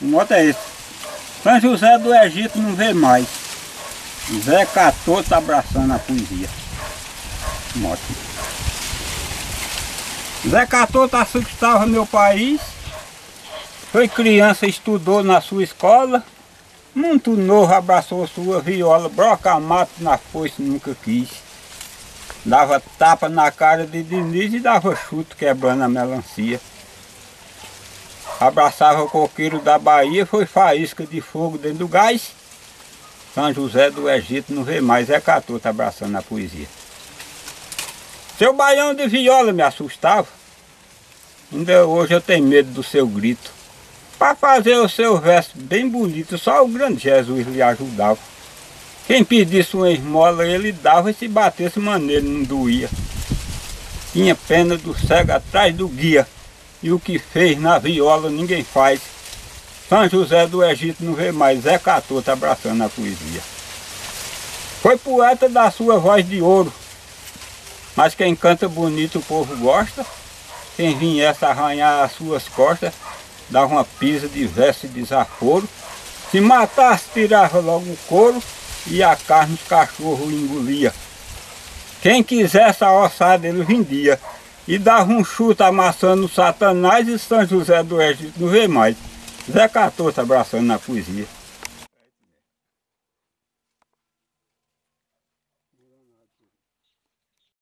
O moto é esse. São José do Egito não vê mais. Zé Cator tá abraçando a poesia. Moto. Zé Cator tá estava no meu país. Foi criança, estudou na sua escola. Muito novo, abraçou sua viola, broca mato na foice, nunca quis. Dava tapa na cara de Diniz e dava chute quebrando a melancia. Abraçava o coqueiro da Bahia, foi faísca de fogo dentro do gás. São José do Egito não vê mais, é Cator tá abraçando a poesia. Seu baião de viola me assustava. Ainda hoje eu tenho medo do seu grito. Para fazer o seu verso bem bonito, só o grande Jesus lhe ajudava. Quem pedisse uma esmola, ele dava e se batesse maneiro, não doía. Tinha pena do cego atrás do guia, e o que fez na viola ninguém faz. São José do Egito não vê mais, Zé Cator tá abraçando a poesia. Foi poeta da sua voz de ouro, mas quem canta bonito o povo gosta. Quem viesse arranhar as suas costas, dava uma pisa de verso e desaforo. Se matasse, tirava logo o couro e a carne os cachorros engolia. Quem quisesse a ossada ele vendia e dava um chute amassando Satanás e São José do Egito não vê mais. Zé 14 abraçando na poesia.